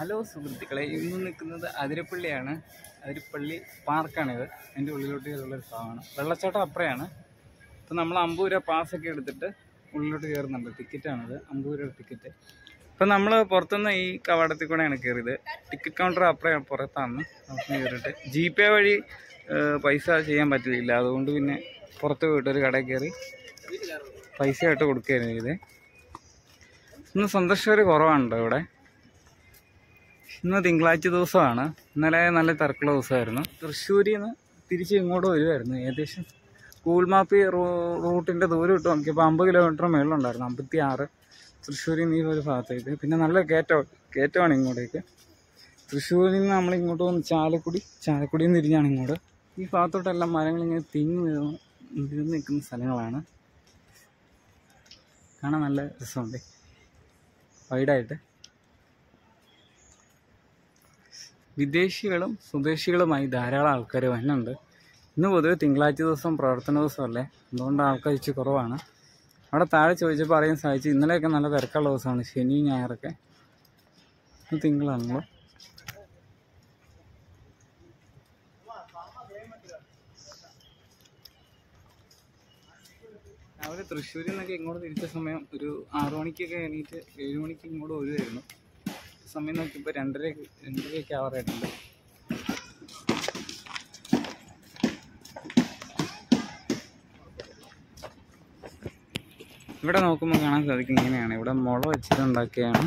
Hello സുഹൃത്തുക്കളെ ഇന്ന് നിൽക്കുന്നത് അതിരപ്പള്ളിയാണ്. അതിരപ്പള്ളി പാർക്കാണിത്. അതിന്റെ ഉള്ളിലോട്ട് കയറുള്ളൊരു ഭാഗമാണ് വെള്ളച്ചാട്ടം അപ്പുറയാണ്. ഇപ്പം നമ്മൾ അമ്പൂര പാസ്സൊക്കെ എടുത്തിട്ട് ഉള്ളിലോട്ട് കയറുന്നുണ്ട്. ടിക്കറ്റാണിത് അമ്പൂരയുടെ ടിക്കറ്റ് ഇപ്പം നമ്മൾ പുറത്തുനിന്ന് ഈ കവാടത്തിൽ കൂടെയാണ് കയറിയത്. ടിക്കറ്റ് കൗണ്ടർ അപ്പുറം പുറത്താണ് നമുക്ക് കയറിയിട്ട്. ജി പേ വഴി പൈസ ചെയ്യാൻ പറ്റില്ല. അതുകൊണ്ട് പിന്നെ പുറത്ത് പോയിട്ട് ഒരു കടയിൽ കയറി പൈസ ആയിട്ട് കൊടുക്കുകയായിരുന്നു ഇത്. ഇന്ന് സന്ദർശകർ കുറവാണല്ലോ ഇവിടെ. ഇന്ന് തിങ്കളാഴ്ച ദിവസമാണ്. ഇന്നലെ നല്ല തിരക്കുള്ള ദിവസമായിരുന്നു. തൃശ്ശൂരിൽ നിന്ന് തിരിച്ച് ഇങ്ങോട്ട് വരുമായിരുന്നു ഏകദേശം ഗൂഗിൾ മാപ്പ് റൂട്ടിന്റെ ദൂരം ഇട്ട്. നോക്കിയപ്പോൾ അമ്പത് കിലോമീറ്റർ മേളിലുണ്ടായിരുന്നു. അമ്പത്തി ആറ് തൃശ്ശൂരിൽ നിന്ന് ഈ ഒരു ഭാഗത്തേക്ക്. പിന്നെ നല്ല കയറ്റം കയറ്റമാണ് ഇങ്ങോട്ടേക്ക്. തൃശ്ശൂരിൽ നിന്ന് നമ്മൾ ഇങ്ങോട്ട് വന്ന് ചാലക്കുടി ചാലക്കുടിയിൽ നിന്ന് തിരിഞ്ഞാണ് ഇങ്ങോട്ട്. ഈ ഭാഗത്തോട്ടെല്ലാം മരങ്ങളിങ്ങനെ തിങ്ങി നിൽക്കുന്ന നിൽക്കുന്ന സ്ഥലങ്ങളാണ്. കാണാൻ നല്ല രസമുണ്ട്. വൈഡായിട്ട് വിദേശികളും സ്വദേശികളുമായി ധാരാളം ആൾക്കാർ വരുന്നുണ്ട്. ഇന്ന് പൊതുവെ തിങ്കളാഴ്ച ദിവസം പ്രവർത്തന ദിവസമല്ലേ? അതുകൊണ്ട് ആൾക്കാർ ഇച്ചിരി കുറവാണ്. അവിടെ താഴെ ചോദിച്ചപ്പോൾ അറിയാൻ സാധിച്ചു ഇന്നലെയൊക്കെ നല്ല തിരക്കുള്ള ദിവസമാണ് ശനി ഞായറൊക്കെ. തിങ്കളാണല്ലോ. രാവിലെ തൃശ്ശൂരിൽ നിന്നൊക്കെ ഇങ്ങോട്ട് തിരിച്ച സമയം ഒരു ആറു മണിക്കൊക്കെ എണീറ്റ് ഏഴുമണിക്ക് ഇങ്ങോട്ട് വരുമായിരുന്നു സമയം നോക്കിയപ്പോൾ രണ്ടര രണ്ടരയൊക്കെ ആവാറായിട്ടുണ്ട് ഇവിടെ നോക്കുമ്പോൾ കാണാൻ സാധിക്കും ഇങ്ങനെയാണ്. ഇവിടെ മുള വെച്ചിട്ടുണ്ടാക്കിയാണ്.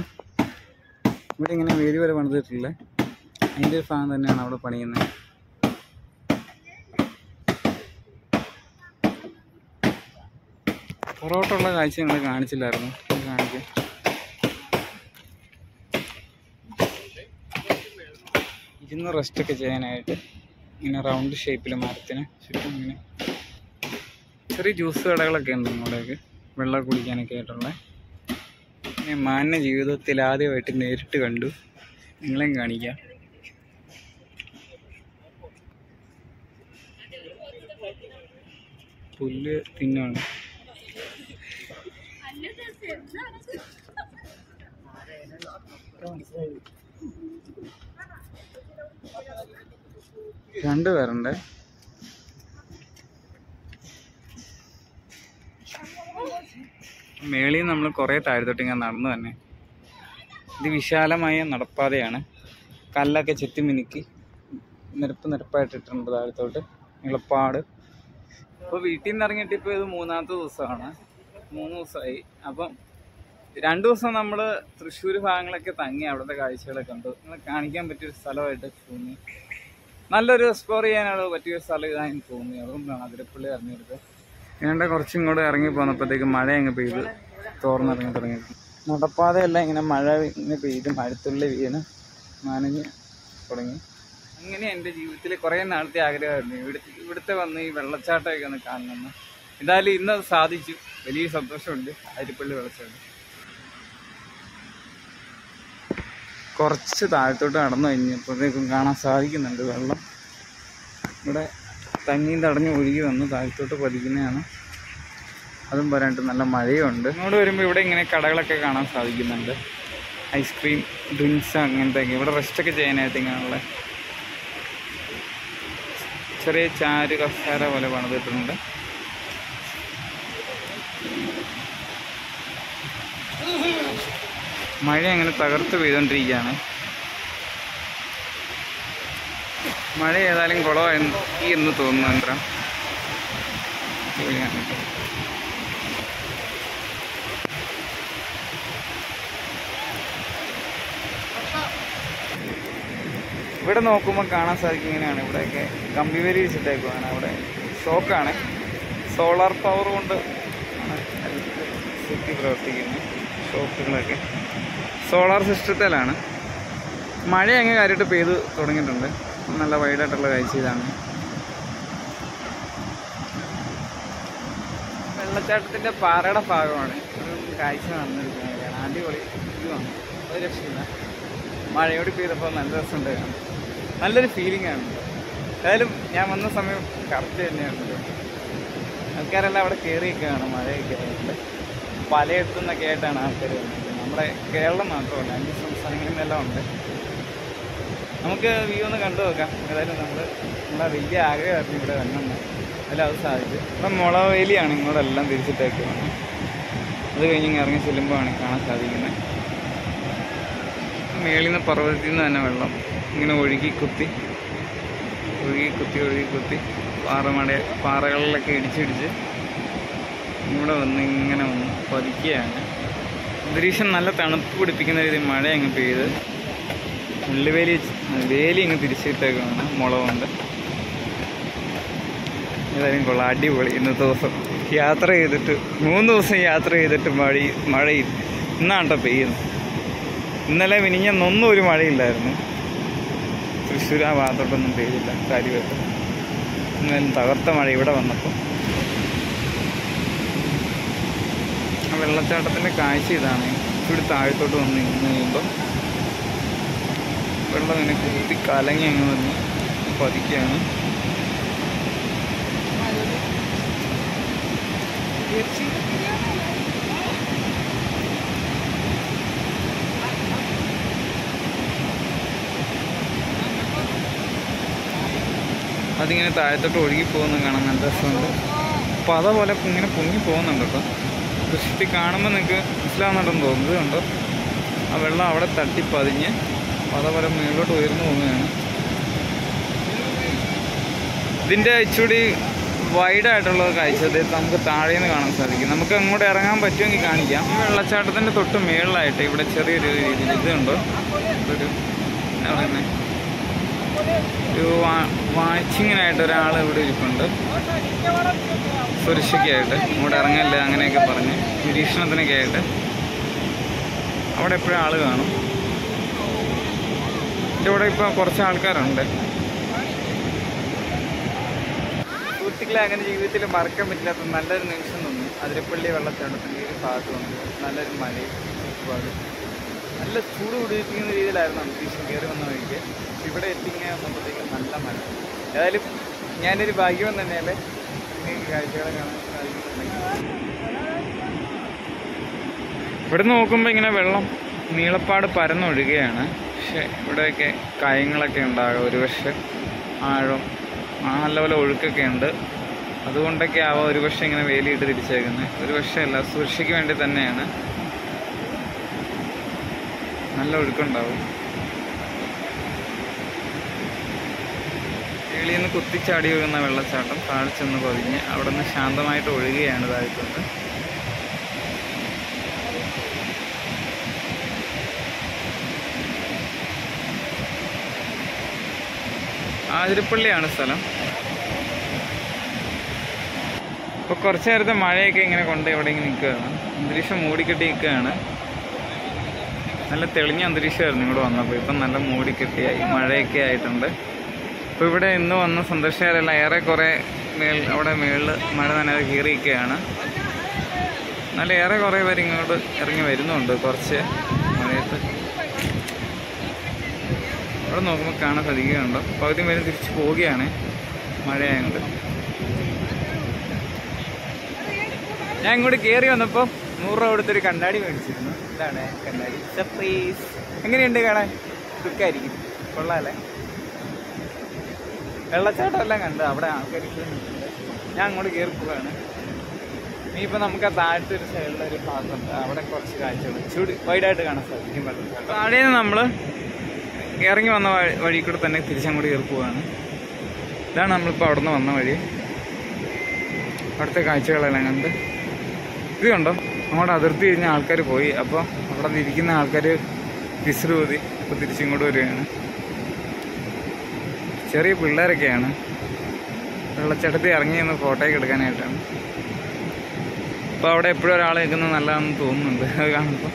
ഇവിടെ ഇങ്ങനെ വേലി വരെ പണിതിട്ടില്ല. അതിന്റെ ഒരു ഭാഗം തന്നെയാണ് അവിടെ പണിയുന്നത്. പുറകോട്ടുള്ള കാഴ്ച ഞങ്ങൾ കാണിച്ചില്ലായിരുന്നു. കാണിക്കാം. ഇരുന്ന് റെസ്റ്റ് ഒക്കെ ചെയ്യാനായിട്ട് ഇങ്ങനെ റൗണ്ട് ഷേപ്പിൽ മരത്തിന് ചുറ്റും ഇങ്ങനെ ചെറിയ ജ്യൂസ് കടകളൊക്കെ ഉണ്ട് ഇങ്ങോട്ടേക്ക്. വെള്ളം കുടിക്കാനൊക്കെ ആയിട്ടുള്ള. പിന്നെ മാന്യ ജീവിതത്തിൽ ആദ്യമായിട്ട് നേരിട്ട് കണ്ടു. നിങ്ങളെയും കാണിക്കാം. പുല്ല് തിന്നാണ്. രണ്ട് പേരുണ്ട്. മേളിൽ നമ്മൾ കുറേ താഴത്തോട്ട് ഇങ്ങനെ നടന്നു തന്നെ. ഇത് വിശാലമായ നടപ്പാതയാണ്. കല്ലൊക്കെ ചെത്തി മിനുക്കി നിരപ്പ് നിരപ്പായിട്ടിട്ടുണ്ട് താഴത്തോട്ട്. എളുപ്പാട് ഇപ്പോൾ വീട്ടിൽ നിന്ന് ഇറങ്ങിയിട്ട് ഇപ്പോൾ ഇത് മൂന്നാമത്തെ ദിവസമാണ്. മൂന്ന് ദിവസമായി. അപ്പം രണ്ടു ദിവസം നമ്മൾ തൃശ്ശൂർ ഭാഗങ്ങളൊക്കെ തങ്ങി അവിടുത്തെ കാഴ്ചകളൊക്കെ കണ്ടു. നിങ്ങളെ കാണിക്കാൻ പറ്റിയൊരു സ്ഥലമായിട്ട് തോന്നി നല്ലൊരു എക്സ്പ്ലോർ ചെയ്യാനുള്ള പറ്റിയ സ്ഥലം ഇതായി തോന്നി അതുകൊണ്ടാണ് അതിരപ്പള്ളി ഇറങ്ങിയെടുത്ത് ഞങ്ങളുടെ കുറച്ചും കൂടെ ഇറങ്ങി പോന്നപ്പോഴത്തേക്ക് മഴ അങ്ങ് പെയ്ത് തോർന്നിറങ്ങി തുടങ്ങി. നടപ്പാതയെല്ലാം ഇങ്ങനെ മഴ ഇങ്ങനെ പെയ്ത് മഴത്തുള്ളി വീണ് നനഞ്ഞ് തുടങ്ങി. അങ്ങനെ എന്റെ ജീവിതത്തിൽ കുറേ നാളത്തെ ആഗ്രഹമായിരുന്നു. ഇവിടുത്തെ ഇവിടുത്തെ വന്ന് ഈ വെള്ളച്ചാട്ടമൊക്കെ ഒന്ന് കാണണമെന്ന്. എന്തായാലും ഇന്ന് അത് സാധിച്ചു. വലിയ സന്തോഷമുണ്ട്. അരിപ്പള്ളി വെള്ളച്ചാട്ടം. കുറച്ച് താഴത്തോട്ട് നടന്നു കഴിഞ്ഞപ്പോഴത്തേക്കും കാണാൻ സാധിക്കുന്നുണ്ട് വെള്ളം. ഇവിടെ തങ്ങിയും തടഞ്ഞ് ഒഴുകി വന്ന് താഴത്തോട്ട് പതിക്കുന്നതാണ്. അതും പറയാണ്ട് നല്ല മഴയുണ്ട്. ഇങ്ങോട്ട് വരുമ്പോൾ ഇവിടെ ഇങ്ങനെ കടകളൊക്കെ കാണാൻ സാധിക്കുന്നുണ്ട്. ഐസ്ക്രീം ഡ്രിങ്ക്സ് അങ്ങനത്തെ ഇവിടെ റെസ്റ്റൊക്കെ ചെയ്യാനായിട്ട് ഇങ്ങനെയുള്ള ചെറിയ ചാര് കസാര പോലെ പണിതിട്ടുണ്ട്. മഴ അങ്ങനെ തകർത്ത് പെയ്തുകൊണ്ടിരിക്കുകയാണ് മഴ ഏതായാലും കുളമായി എന്ന് തോന്നുന്നു അത്ര ഇവിടെ നോക്കുമ്പോൾ കാണാൻ സാധിക്കും ഇങ്ങനെയാണ്. ഇവിടെയൊക്കെ കമ്പി വരി വെച്ചിട്ടേക്കുവാണ്. അവിടെ ഷോക്കാണ്. സോളാർ പവർ കൊണ്ട് സിറ്റി പ്രവർത്തിക്കുന്നത്. ഷോപ്പുകളൊക്കെ. സോളാർ സിസ്റ്റത്തിലാണ്. മഴ അങ്ങ് കാര്യമായിട്ട് പെയ്ത് തുടങ്ങിയിട്ടുണ്ട്. നല്ല വൈഡായിട്ടുള്ള കാഴ്ച ഇതാണ് വെള്ളച്ചാട്ടത്തിന്റെ പാറയുടെ ഭാഗമാണ്. ഒരു കാഴ്ച നടന്നിരിക്കുന്നത് അടിപൊളി ഇതുമാണ് ഒരു രക്ഷയില്ല. മഴയോട് പെയ്തപ്പോൾ നല്ല രസമുണ്ട്. നല്ലൊരു ഫീലിംഗ് ആണ്. ഏതായാലും ഞാൻ വന്ന സമയം കറക്റ്റ് തന്നെയാണ്. ആൾക്കാരെല്ലാം അവിടെ കയറിയൊക്കെയാണ് മഴയൊക്കെ ആയിട്ട് പലയിടത്തു നിന്നൊക്കെ ആയിട്ടാണ് ആൾക്കാർ വന്നത് നമ്മുടെ കേരളം മാത്രമല്ല അഞ്ച് സംസ്ഥാനങ്ങളിൽ നിന്നെല്ലാം ഉണ്ട്. നമുക്ക് വ്യൂ ഒന്ന് കണ്ടു നോക്കാം. ഏതായാലും നമ്മൾ നമ്മളെ വലിയ ആഗ്രഹമായിരുന്നു ഇവിടെ വന്നെന്ന്. അതിൽ അത് സാധിച്ചു. ഇപ്പം മുളവേലിയാണ് ഇങ്ങോട്ടെല്ലാം വേണം അത് കഴിഞ്ഞ് ഇറങ്ങി ചെല്ലുമ്പോഴാണ് കാണാൻ സാധിക്കുന്നത്. മേളിൽ നിന്ന് പർവതത്തിൽ നിന്ന് തന്നെ വെള്ളം ഇങ്ങനെ ഒഴുകി കുത്തി ഒഴുകി കുത്തി ഒഴുകി കുത്തി പാറമട പാറകളിലൊക്കെ ഇടിച്ചിടിച്ച് ഇവിടെ വന്ന് ഇങ്ങനെ വന്ന് പതിക്കുകയാണ് അന്തരീക്ഷം നല്ല തണുപ്പ് പിടിപ്പിക്കുന്ന രീതി മഴ അങ്ങ് പെയ്ത് ഉള്ളിവേലി വേലി അങ്ങ് തിരിച്ചിട്ടേക്കാണ് മുളകൊണ്ട് ഏതായാലും കൊള്ളാം അടിപൊളി ഇന്നത്തെ ദിവസം. യാത്ര ചെയ്തിട്ട് മൂന്ന് ദിവസം യാത്ര ചെയ്തിട്ട് മഴ മഴയിൽ ഇന്നാണ്ടോ പെയ്യുന്നത്. ഇന്നലെ മിനിഞ്ഞന്നൊന്നും ഒരു മഴയില്ലായിരുന്നു. തൃശ്ശൂർ ആ ഭാഗത്തോട്ടൊന്നും പെയ്തില്ല കാര്യമായിട്ട് എന്നാലും തകർത്ത മഴ ഇവിടെ വന്നപ്പോൾ ആ വെള്ളച്ചാട്ടത്തിന്റെ കാഴ്ച ഇതാണ്. ഇവിടെ താഴത്തോട്ട് വന്ന് നിന്ന് കഴിയുമ്പോൾ വെള്ളം ഇങ്ങനെ കൂട്ടി കലങ്ങി അങ്ങ് വന്ന് പതിക്കുകയാണ്. അതിങ്ങനെ താഴത്തോട്ട് ഒഴുകി പോകുന്ന കാണാൻ നല്ല രസമുണ്ട്. അപ്പോൾ അതേപോലെ ഇങ്ങനെ പൊങ്ങി പോകുന്നുണ്ട് കേട്ടോ. ദൃഷ്ടി കാണുമ്പോൾ നിങ്ങൾക്ക് മനസ്സിലാവുന്നുണ്ടെന്ന് തോന്നുന്നുണ്ട് കണ്ടോ? ആ വെള്ളം അവിടെ തട്ടിപ്പതിഞ്ഞ് പതിഞ്ഞ് പത പോലെ മുകളിലോട്ട് ഉയർന്നു പോകുന്നതാണ് ഇതിന്റെ ഇച്ചിരി വൈഡായിട്ടുള്ള കാഴ്ച അദ്ദേഹത്തെ നമുക്ക് താഴെ നിന്ന് കാണാൻ സാധിക്കും. നമുക്ക് അങ്ങോട്ട് ഇറങ്ങാൻ പറ്റുമെങ്കിൽ കാണിക്കാം. ഈ വെള്ളച്ചാട്ടത്തിന്റെ തൊട്ട് മുകളിലായിട്ട് ഇവിടെ ചെറിയൊരു ഇതുണ്ടോ ഒരു എന്താ പറയുന്നത് ഒരു വാച്ചിങ്ങിനായിട്ട് ഒരാൾ ഇവിടെ ഇരിപ്പുണ്ട്. സുരക്ഷയ്ക്കായിട്ട് ഇങ്ങോട്ട് ഇറങ്ങല്ല അങ്ങനെയൊക്കെ പറഞ്ഞ് നിരീക്ഷണത്തിനൊക്കെ ആയിട്ട് അവിടെ എപ്പോഴും ആൾ കാണും. എന്റെ ഇവിടെ ഇപ്പോൾ കുറച്ച് ആൾക്കാരുണ്ട്. സുഹൃത്തുക്കളെ അങ്ങനെ ജീവിതത്തിൽ മറക്കാൻ പറ്റില്ലാത്ത നല്ലൊരു നിമിഷം തോന്നി അതിരപ്പള്ളി വെള്ളച്ചാട്ടത്തിന്റെ ഒരു നല്ലൊരു മലയും ഒരുപാട് നല്ല ചൂട് പിടിപ്പിക്കുന്ന രീതിയിലായിരുന്നു അന്തരീക്ഷം കയറി വന്ന വഴിക്ക്. ഇവിടെ എത്തിങ്ങനെ വന്നപ്പോഴത്തേക്കും നല്ല മഴ. ഏതായാലും ഞാനൊരു ഭാഗ്യം തന്നെയല്ലേ. ഇവിടെ നോക്കുമ്പോൾ ഇങ്ങനെ വെള്ളം നീളപ്പാട് പരന്നൊഴുകയാണ്. പക്ഷെ ഇവിടെയൊക്കെ കായങ്ങളൊക്കെ ഉണ്ടാകും. ഒരുപക്ഷെ ആഴം നല്ലപോലെ ഒഴുക്കൊക്കെ ഉണ്ട്. അതുകൊണ്ടൊക്കെ ആവാം ഒരുപക്ഷെ ഇങ്ങനെ വേലിയിട്ട് തിരിച്ചേക്കുന്നത് ഒരുപക്ഷെ അല്ല സുരക്ഷയ്ക്ക് വേണ്ടി തന്നെയാണ്. നല്ല ഒഴുക്കുണ്ടാവും. വെളിയിൽ നിന്ന് കുത്തിച്ചാടി ഒഴുകുന്ന വെള്ളച്ചാട്ടം താഴെ ചെന്ന് പതിഞ്ഞ് അവിടെ നിന്ന് ശാന്തമായിട്ട് ഒഴുകുകയാണ് താഴത്തോട്ട് ആതിരപ്പള്ളിയാണ് സ്ഥലം. ഇപ്പോൾ കുറച്ച് നേരത്തെ മഴയൊക്കെ ഇങ്ങനെ കൊണ്ട് ഇവിടെ നിൽക്കുകയാണ്. അന്തരീക്ഷം മൂടിക്കെട്ടി നിൽക്കുകയാണ്. നല്ല തെളിഞ്ഞ അന്തരീക്ഷമായിരുന്നു ഇവിടെ വന്നപ്പോൾ. ഇപ്പം നല്ല മൂടിക്കെട്ടിയായി. മഴയൊക്കെ ആയിട്ടുണ്ട്. അപ്പോൾ ഇവിടെ ഇന്ന് വന്ന് സന്ദർശകരെല്ലാം ഏറെക്കുറെ മേൾ അവിടെ മേളിൽ മഴ നനവ് കീറിയിരിക്കുകയാണ് എന്നാലും ഏറെ കുറേ പേര് ഇങ്ങോട്ട് ഇറങ്ങി വരുന്നുണ്ട് കുറച്ച് മഴയത്ത്. അവിടെ നോക്കുമ്പോൾ കാണാൻ സാധിക്കുകയുണ്ട്. പകുതി പേര് തിരിച്ചു പോവുകയാണ് മഴയായതുകൊണ്ട് ഞാൻ ഇങ്ങോട്ട് കയറി വന്നപ്പോൾ നൂറ് രൂപ കൊടുത്തൊരു കണ്ണാടി മേടിച്ചിരുന്നു. ഇതാണ് കണ്ണാടി. സർപ്രൈസ് എങ്ങനെയുണ്ട് കാണാൻ? ദുഃഖമായിരിക്കും. കൊള്ളാല്ലേ വെള്ളച്ചാട്ടം എല്ലാം കണ്ട് അവിടെ ആൾക്കാർ ഞാൻ അങ്ങോട്ട് കയറി പോവുകയാണ് ഇനിയിപ്പോൾ നമുക്ക് ആ താഴത്തെ ഒരു സൈഡിലെ ഒരു ഭാഗത്തുണ്ട് അവിടെ കുറച്ച് കാഴ്ചകൾ. ചൂട് വൈഡായിട്ട് കാണാൻ സാധിക്കും വെള്ളച്ചാട്ടം അവിടെ നിന്ന് നമ്മൾ ഇറങ്ങി വന്ന വഴി കൂടെ തന്നെ തിരിച്ചങ്ങോട്ട് കയറി പോവുകയാണ് ഇതാണ് നമ്മളിപ്പോൾ അവിടെ നിന്ന് വന്ന വഴി. അവിടുത്തെ കാഴ്ചകളെല്ലാം കണ്ട്. ഇത് കണ്ടോ? അങ്ങോട്ട് അതിർത്തി കഴിഞ്ഞ ആൾക്കാർ പോയി. അപ്പോൾ അവിടെ നിന്ന് ഇരിക്കുന്ന ആൾക്കാർ വിശ്രൂതി ഇപ്പോൾ തിരിച്ചിങ്ങോട്ട് വരികയാണ്. ചെറിയ പിള്ളേരൊക്കെയാണ്. വെള്ളച്ചാട്ടത്തിൽ ഇറങ്ങി നിന്ന് ഫോട്ടോയൊക്കെ എടുക്കാനായിട്ടാണ് അപ്പോൾ അവിടെ എപ്പോഴും ഒരാൾ നിൽക്കുന്നത് നല്ലതാണെന്ന് തോന്നുന്നുണ്ട്. അത് കാണുമ്പോൾ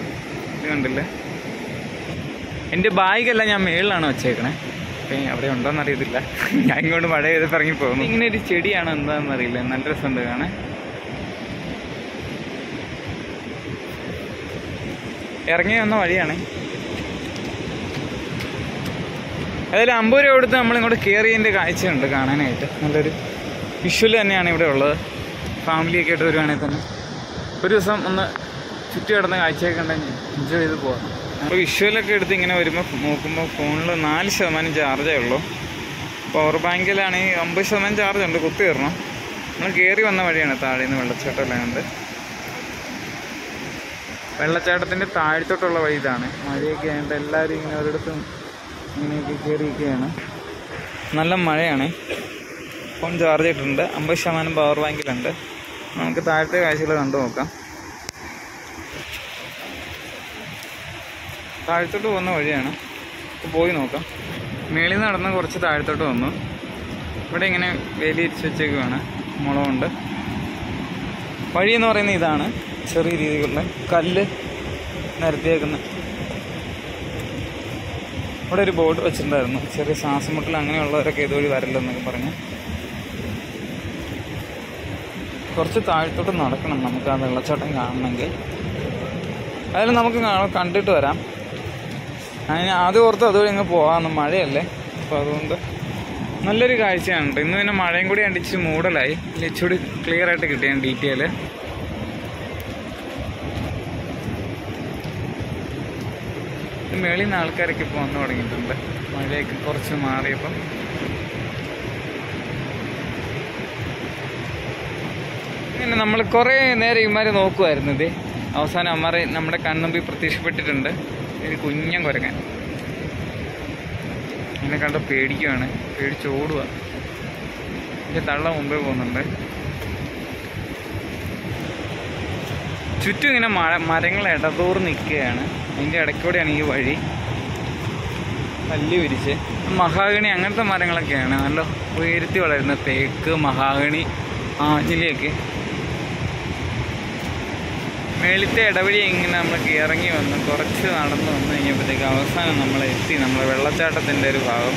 ഇത് കണ്ടില്ലേ? എന്റെ ബാഗല്ല ഞാൻ മേളിലാണ് വെച്ചേക്കണേ. അപ്പം അവിടെ ഉണ്ടോയെന്ന് അറിയത്തില്ല. ഞാൻ ഇങ്ങോട്ട് മഴ ചെയ്തപ്പോൾ ഇറങ്ങി പോകുന്നു. ഇങ്ങനെ ഒരു ചെടിയാണ് എന്താണെന്ന് അറിയില്ല. നല്ല രസമുണ്ട് കാണാൻ. ഇറങ്ങി വന്ന വഴിയാണ്. ഏതായാലും അമ്പത് രൂപ കൊടുത്ത് നമ്മൾ ഇങ്ങോട്ട് കയറിയതിന്റെ കാഴ്ചയുണ്ട് കാണാനായിട്ട്. നല്ലൊരു വിഷ്വൽ തന്നെയാണ് ഇവിടെ ഉള്ളത്. ഫാമിലിയൊക്കെ ആയിട്ട് വരുവാണെങ്കിൽ തന്നെ. ഒരു ദിവസം ഒന്ന് ചുറ്റി കിടന്ന കാഴ്ചയൊക്കെ ഉണ്ടെങ്കിൽ എൻജോയ് ചെയ്ത് പോകാം അപ്പോൾ വിഷ്വലൊക്കെ എടുത്ത് ഇങ്ങനെ വരുമ്പോൾ നോക്കുമ്പോൾ ഫോണിൽ നാല് ശതമാനം ചാർജേ ഉള്ളൂ. പവർ ബാങ്കിലാണെങ്കിൽ അമ്പത് ശതമാനം ചാർജ് ഉണ്ട്. കുത്തി കയറണം നമ്മൾ കയറി വന്ന വഴിയാണ് താഴെ നിന്ന് വെള്ളച്ചാട്ടമെല്ലാം വെള്ളച്ചാട്ടത്തിന്റെ താഴത്തോട്ടുള്ള വഴി ഇതാണ്. മഴയൊക്കെ ആയതുകൊണ്ട് എല്ലാവരും ഇങ്ങനെ ഒരിടത്തും ഇങ്ങനെയൊക്കെ കയറിയിരിക്കുകയാണ് നല്ല മഴയാണ്. ഫോൺ ചാർജ് ചെയ്തിട്ടുണ്ട്. അമ്പത് ശതമാനം പവർ ബാങ്കിലുണ്ട്. നമുക്ക് താഴത്തെ കാഴ്ചകൾ കണ്ടു നോക്കാം. താഴത്തോട്ട് പോകുന്ന വഴിയാണ്. പോയി നോക്കാം. മേളിൽ നടന്ന് കുറച്ച് താഴത്തോട്ട് വന്നു. ഇവിടെ ഇങ്ങനെ വേലി ഇരിച്ച് വെച്ചേക്കുവാണ്. മുളകുണ്ട് വഴി എന്ന് പറയുന്നത് ഇതാണ്. ചെറിയ രീതിയിലുള്ള കല്ല് നിരത്തിയേക്കുന്ന ഇവിടെ ഒരു ബോർഡ് വെച്ചിട്ടുണ്ടായിരുന്നു. ചെറിയ ശ്വാസമുട്ടൽ അങ്ങനെയുള്ളവരൊക്കെ ഇതുവഴി വരില്ലെന്നൊക്കെ പറഞ്ഞു. കുറച്ച് താഴ്ത്തോട്ട് നടക്കണം നമുക്ക് ആ വെള്ളച്ചാട്ടം കാണണമെങ്കിൽ. അതിൽ നമുക്ക് കാണാം കണ്ടിട്ട് വരാം. അതിന് ആദ്യം ഓർത്ത് അതുവഴി ഇങ്ങ് പോകാമെന്ന് മഴയല്ലേ? അപ്പോൾ അതുകൊണ്ട് നല്ലൊരു കാഴ്ചയാണ്. ഇന്ന് പിന്നെ മഴയും കൂടി അടിച്ച് മൂടലായി. ഇച്ചിരി ക്ലിയർ ആയിട്ട് കിട്ടിയാണ് ഡീറ്റെയിൽ മേളിൽ നിന്ന് ആൾക്കാരൊക്കെ ഇപ്പോൾ വന്നു തുടങ്ങിയിട്ടുണ്ട്. മഴയൊക്കെ കുറച്ച് മാറിയപ്പം. ഇങ്ങനെ നമ്മൾ കുറേ നേരം ഇമാരെ നോക്കുമായിരുന്നു ഇത്. അവസാനം അമ്മാരെ നമ്മുടെ കണ്ണുമ്പിൽ പ്രത്യക്ഷപ്പെട്ടിട്ടുണ്ട്. ഒരു കുഞ്ഞൻ കുരങ്ങൻ. എന്നെ കണ്ട പേടിക്കുവാണ്. പേടിച്ചോടുക എന്റെ തള്ള മുമ്പേ പോകുന്നുണ്ട്. ചുറ്റും ഇങ്ങനെ മഴ മരങ്ങൾ ഇടതോറ് നിൽക്കുകയാണ്. അതിന്റെ ഇടയ്ക്കൂടെയാണ് ഈ വഴി. കല്ല് വിരിച്ച്. മഹാഗണി അങ്ങനത്തെ മരങ്ങളൊക്കെയാണ്. നല്ല ഉയർത്തി വളരുന്ന തേക്ക് മഹാഗണി ആഞ്ഞിലിയൊക്കെ. മേളിത്തെ ഇടവഴി ഇങ്ങനെ നമുക്ക് ഇറങ്ങി വന്ന് കുറച്ച് നടന്നു വന്നു കഴിഞ്ഞപ്പോഴത്തേക്ക് അവസാനം നമ്മൾ എത്തി നമ്മളെ വെള്ളച്ചാട്ടത്തിന്റെ ഒരു ഭാഗം.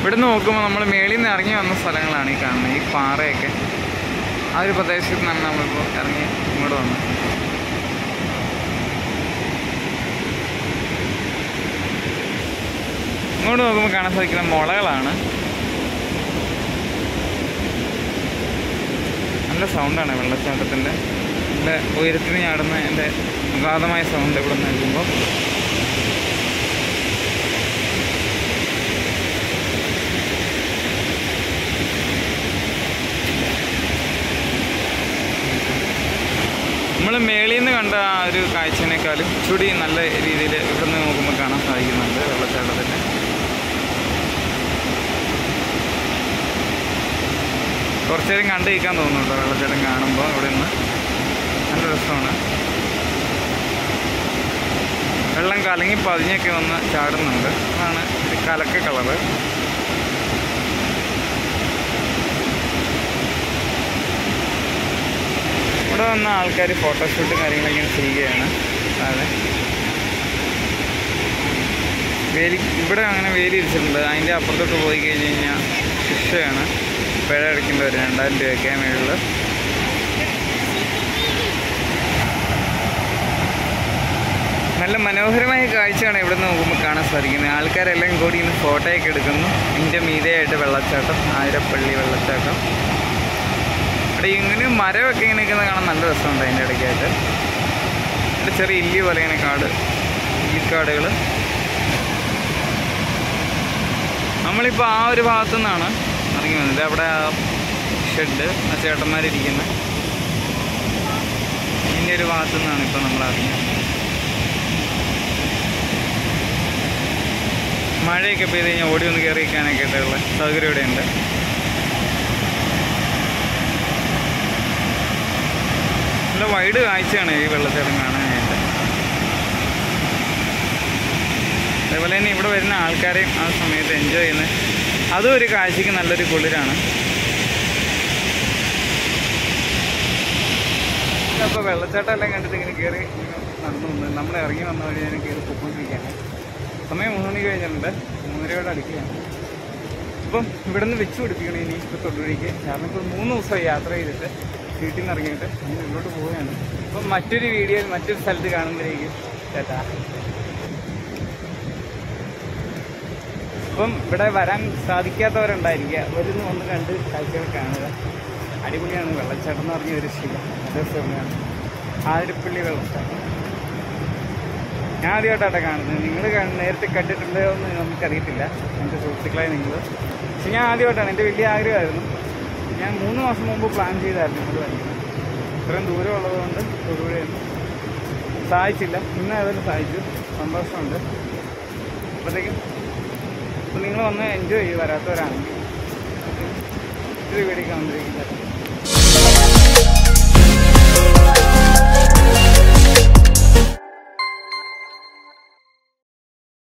ഇവിടുന്ന് നോക്കുമ്പോൾ നമ്മൾ മേളിൽ നിന്ന് ഇറങ്ങി വന്ന സ്ഥലങ്ങളാണ് ഈ കാണുന്നത്. ഈ പാറയൊക്കെ. ആ ഒരു പ്രദേശത്ത് നിന്നാണ് നമ്മളിപ്പോൾ ഇറങ്ങി ഇങ്ങോട്ട് വന്നത്. ഇങ്ങോട്ട് നോക്കുമ്പോൾ കാണാൻ സാധിക്കുന്ന മുളകളാണ്. നല്ല സൗണ്ടാണ് വെള്ളച്ചാട്ടത്തിന്റെ എന്റെ ഉയരത്തിന് ചാടുന്ന എന്റെ അഗാധമായ സൗണ്ട് ഇവിടെ നിൽക്കുമ്പോൾ നമ്മൾ മേളിൽ നിന്ന് കണ്ട ആ ഒരു കാഴ്ചനേക്കാളും ചുടി നല്ല രീതിയിൽ ഇവിടെ നിന്ന് നോക്കുമ്പോൾ കാണാൻ സാധിക്കുന്നുണ്ട് വെള്ളച്ചാട്ടത്തിന്റെ കുറച്ച് നേരം കണ്ടു നിൽക്കാൻ തോന്നുന്നുണ്ടോ. വെള്ളച്ചാട്ടം കാണുമ്പോൾ ഇവിടെ നിന്ന് നല്ല രസമാണ്. വെള്ളം കലങ്ങി പതിഞ്ഞൊക്കെ വന്ന് ചാടുന്നുണ്ട്. അതാണ് കലക്ക കളറ്. ഇവിടെ വന്ന ആൾക്കാർ ഫോട്ടോഷൂട്ടും കാര്യങ്ങളൊക്കെ ചെയ്യുകയാണ്. അതെ. വേലി ഇവിടെ അങ്ങനെ വേലി ഇരിച്ചിട്ടുണ്ട് അതിന്റെ അപ്പുറത്തോട്ട് പോയി കഴിഞ്ഞ് കഴിഞ്ഞാൽ ശിക്ഷയാണ്. പിഴ അടിക്കേണ്ടി വരും രണ്ടായിരം രൂപയൊക്കെ മേളിൽ നല്ല മനോഹരമായ കാഴ്ചയാണ് ഇവിടെ നിന്ന് നോക്കുമ്പോൾ കാണാൻ സാധിക്കുന്നത്. ആൾക്കാരെല്ലാം കൂടി ഇന്ന് ഫോട്ടോയൊക്കെ എടുക്കുന്നു. ഇതിന്റെ മീതയായിട്ട് വെള്ളച്ചാട്ടം ആയിരപ്പള്ളി വെള്ളച്ചാട്ടം. ഇവിടെ ഇങ്ങനെ മരമൊക്കെ ഇങ്ങനെ നിൽക്കുന്നത് കാണാൻ നല്ല രസമുണ്ട് അതിന്റെ ഇടയ്ക്കായിട്ട്. ഇവിടെ ചെറിയ ഇല്ലി പോലെ ഇങ്ങനെ കാട് ഇല്ലിക്കാടുകൾ നമ്മളിപ്പോൾ ആ ഒരു ഭാഗത്തു നിന്നാണ് ഇറങ്ങി വന്നത് അവിടെ ആ ഷെഡ് ആ ചേട്ടന്മാരിരിക്കുന്ന. ഇതിന്റെ ഒരു ഭാഗത്തു നിന്നാണ് ഇപ്പോൾ നമ്മൾ ഇറങ്ങിയത് മഴയൊക്കെ പെയ്ത് കഴിഞ്ഞാൽ ഓടി ഒന്ന് കയറി വയ്ക്കാനൊക്കെ ആയിട്ടുള്ള സൗകര്യം ഇവിടെ ഉണ്ട്. നല്ല വൈഡ് കാഴ്ചയാണ് ഈ വെള്ളച്ചാട്ടം കാണാനായിട്ട്. അതേപോലെ തന്നെ ഇവിടെ വരുന്ന ആൾക്കാരെയും ആ സമയത്ത് എൻജോയ് ചെയ്യുന്നത് അതും ഒരു കാഴ്ചക്ക് നല്ലൊരു കുളിരാണ്. അപ്പോൾ വെള്ളച്ചാട്ടമെല്ലാം കണ്ടിട്ട് ഇങ്ങനെ കയറി നടന്നു വന്ന്. നമ്മൾ ഇറങ്ങി വന്ന വഴി ഞാൻ കയറി പൊക്കോണ്ടിരിക്കുകയാണ്. സമയം മൂന്ന് മണി കഴിഞ്ഞിട്ടുണ്ട്. മൂന്നരയോടെ അടുക്കുകയാണ്. അപ്പം ഇവിടെ നിന്ന് വെച്ച് പിടിപ്പിക്കണം ഇനി ഇപ്പോൾ തൊടുപുഴയ്ക്ക്. കാരണം ഇപ്പോൾ മൂന്ന് ദിവസമായി യാത്ര ചെയ്തിട്ട് വീട്ടിൽ നിന്ന് ഇറങ്ങിയിട്ട് ഇനി ഇങ്ങോട്ട് പോവുകയാണ്. അപ്പം മറ്റൊരു വീഡിയോയിൽ മറ്റൊരു സ്ഥലത്ത് കാണുമ്പോഴേക്കും ചേട്ടാ. അപ്പം ഇവിടെ വരാൻ സാധിക്കാത്തവരുണ്ടായിരിക്കുക. വരുന്ന ഒന്ന് കണ്ട് കാഴ്ചകൾ കാണുക. അടിപൊളിയാണ്. വെള്ളച്ചാട്ടം എന്ന് പറഞ്ഞ ഒരു ശീലം നല്ല സമയമാണ് ആതിരപ്പള്ളി വെള്ളച്ചാട്ടം ഞാൻ ആദ്യമായിട്ടാണ് കാണുന്നത്. നിങ്ങൾ നേരത്തെ കണ്ടിട്ടുണ്ടോ എന്ന് നമുക്കറിയത്തില്ല. എന്റെ സുഹൃത്തുക്കളായി നിങ്ങൾ. പക്ഷെ ഞാൻ ആദ്യമായിട്ടാണ്. എന്റെ വലിയ ആഗ്രഹമായിരുന്നു. ഞാൻ മൂന്ന് മാസം മുമ്പ് പ്ലാൻ ചെയ്തായിരുന്നു ഇത് വരുന്നത് ഇത്രയും ദൂരം ഉള്ളതുകൊണ്ട് തൊടുപുഴയൊന്നും സഹായിച്ചില്ല ഇന്ന് സാധിച്ചു. സന്തോഷമുണ്ട്. അപ്പോഴത്തേക്കും അപ്പോൾ നിങ്ങൾ വന്ന് എൻജോയ് ചെയ്ത് വരാത്തവരാണെങ്കിൽ ഇത് വീഡിയോ വന്നിരിക്കുന്നത്.